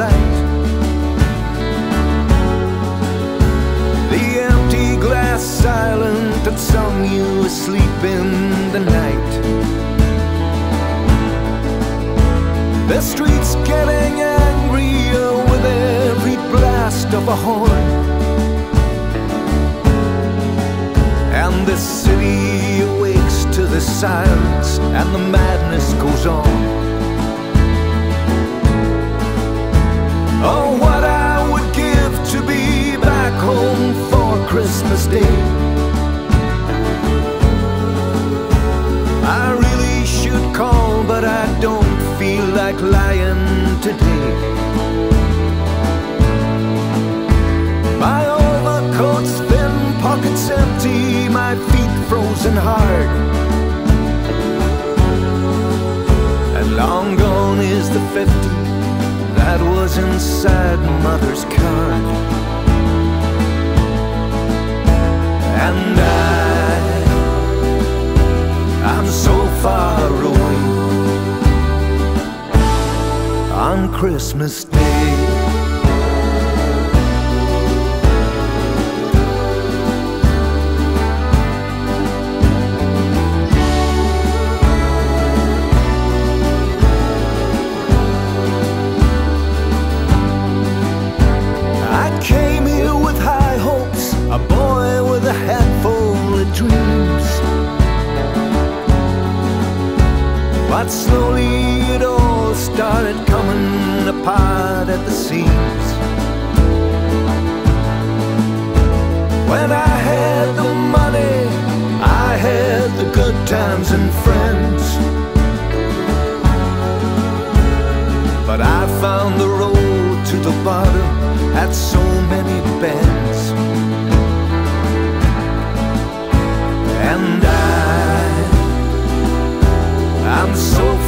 light. The empty glass silent that sung you asleep in the night. The streets getting angrier with every blast of a horn. And the city awakes to the silence and the madness goes on. Oh, what I would give to be back home for Christmas Day. I really should call, but I don't feel like lying today. My overcoat's thin, pockets empty, my feet frozen hard. Inside mother's card. And I, I'm so far away on Christmas Day. But slowly it all started coming apart at the seams. When I had the money, I had the good times and friends. But I found the road to the bottom had so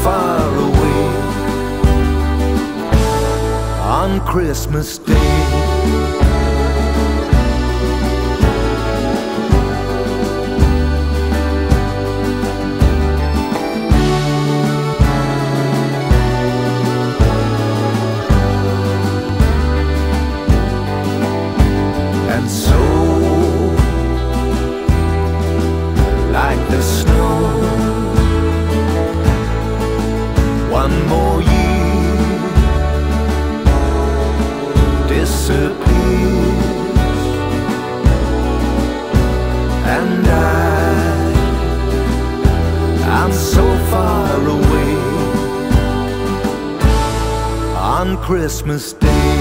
far away on Christmas Day. More year disappears, and I, I'm so far away. On Christmas Day.